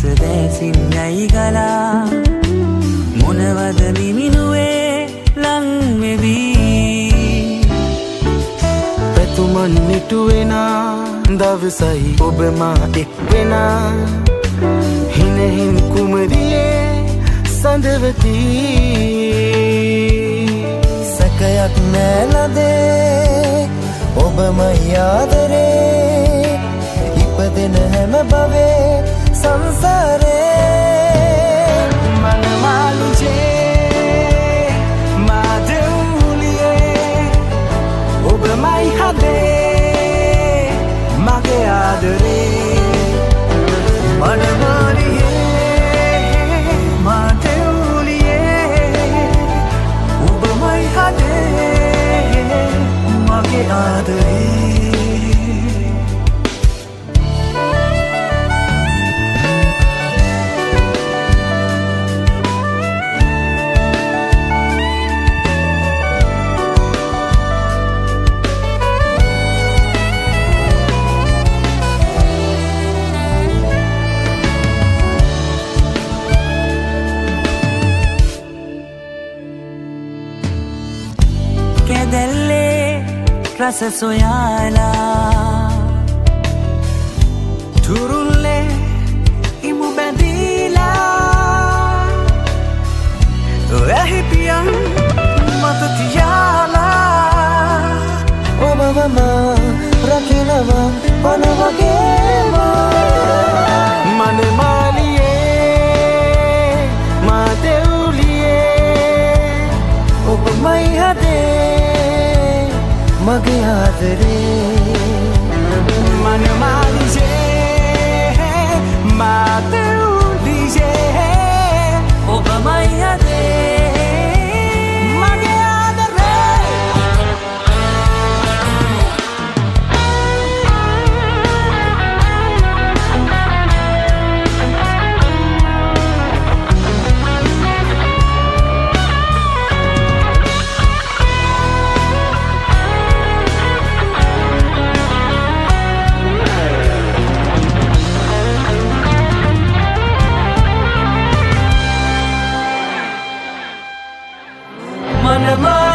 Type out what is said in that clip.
මනස දැසින් යයි ගලා. මොනවද මිමිනුවේ ලංවෙවී? පැතුමන් නිටුවෙනා දවසයි ඔබමා එක්වෙන. හිනහින් කුමරියේ සඳවතිී. සැකයක් නෑලදේ ඔබමයි ආදරේ. ඉපදෙන හැම බවේ සංසාරේ කැදැල්ලේ රස සොයාලා තුරුල්ලේ ඉමු බැඳීලා වැහිපියන් මතතියාලා ඔබවම රකිනවා පනවගේවා මගේ ආදරේ. Panama